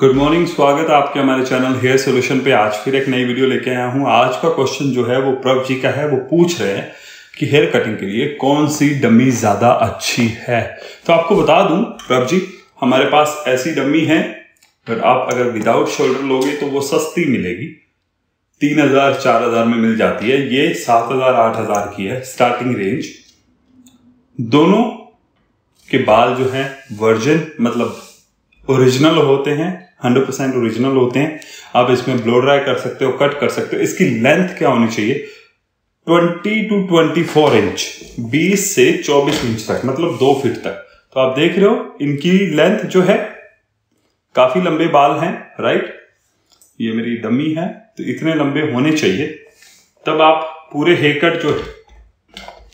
Good morning स्वागत है आपके हमारे चैनल हेयर सोल्यूशन पे। आज फिर एक नई वीडियो लेके आया हूँ। आज का क्वेश्चन जो है वो प्रभ जी का है, वो पूछ रहे हैं कि हेयर कटिंग के लिए कौन सी डमी ज़्यादा अच्छी है? तो आपको बता दूँ, प्रभ जी, हमारे पास ऐसी डमी है, पर आप अगर विदाउट शोल्डर लोगे तो वो सस्ती मिलेगी। तीन हज़ार, चार हज़ार में मिल जाती है। ये सात हज़ार, आठ हज़ार की है स्टार्टिंग रेंज दोनों के बाल जो है वर्जन मतलब ओरिजिनल होते हैं, हंड्रेड परसेंट ओरिजिनल होते हैं। आप इसमें ब्लो ड्राई कर सकते हो, कट कर सकते हो। इसकी लेंथ क्या होनी चाहिए? Twenty two twenty four inch, बीस से चौबीस इंच तक मतलब दो फीट तक। तो आप देख रहे हो, इनकी लेंथ जो है, काफ़ी लंबे बाल हैं राइट ये मेरी डमी है तो इतने लंबे होने चाहिए। तब आप पूरे हेकट जो है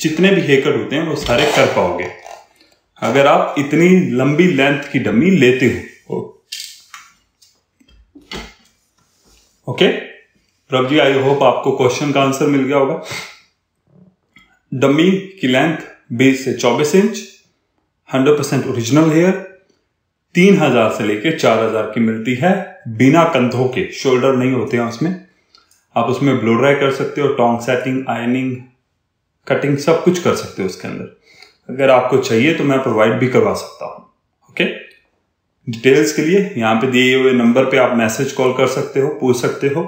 जितने भी हेकट होते हैं, वो सारे कर पाओगे। अगर आप इतनी लंबी लेंथ की डमी लेते हो okay? Prabh ji I hope आपको क्वेश्चन का आंसर मिल गया होगा। डमी की लेंथ 20 से 24 इंच 100 परसेंट ओरिजिनल हेयर तीन हज़ार से लेकर चार हज़ार की मिलती है बिना कंधों के शोल्डर नहीं होते हैं उसमें। आप उसमें ब्लो ड्राई कर सकते हो टोंग सेटिंग आयनिंग कटिंग सब कुछ कर सकते हो उसके अंदर। अगर आपको चाहिए तो मैं प्रोवाइड भी करवा सकता हूँ ओके डिटेल्स के लिए यहाँ पे दिए हुए नंबर पे आप मैसेज कॉल कर सकते हो, पूछ सकते हो।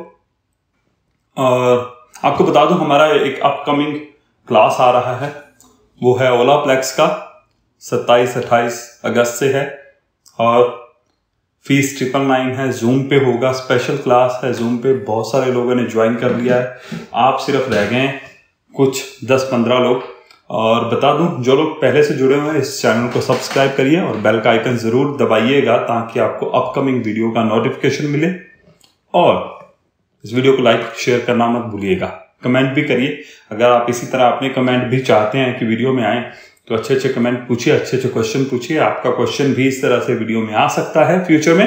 और आपको बता दूँ, हमारा एक अपकमिंग क्लास आ रहा है। वो है ओला प्लेक्स का, सत्ताईस अट्ठाईस अगस्त से है। और फ़ीस ट्रिपल नाइन है जूम पे होगा स्पेशल क्लास है जूम पे। बहुत सारे लोगों ने ज्वाइन कर लिया है। आप सिर्फ़ रह गए कुछ दस पंद्रह लोग। और बता दूँ, जो लोग पहले से जुड़े हुए हैं, इस चैनल को सब्सक्राइब करिए और बेल का आइकन ज़रूर दबाइएगा ताकि आपको अपकमिंग वीडियो का नोटिफिकेशन मिले। और इस वीडियो को लाइक शेयर करना मत भूलिएगा। कमेंट भी करिए। अगर आप इसी तरह अपने कमेंट भी चाहते हैं कि वीडियो में आए तो अच्छे अच्छे कमेंट पूछिए अच्छे अच्छे क्वेश्चन पूछिए। आपका क्वेश्चन भी इस तरह से वीडियो में आ सकता है फ्यूचर में।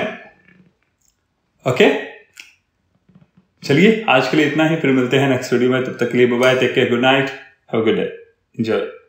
ओके चलिए, आज के लिए इतना ही। फिर मिलते हैं नेक्स्ट वीडियो में। तब तक के लिए bye take care good night have good day enjoy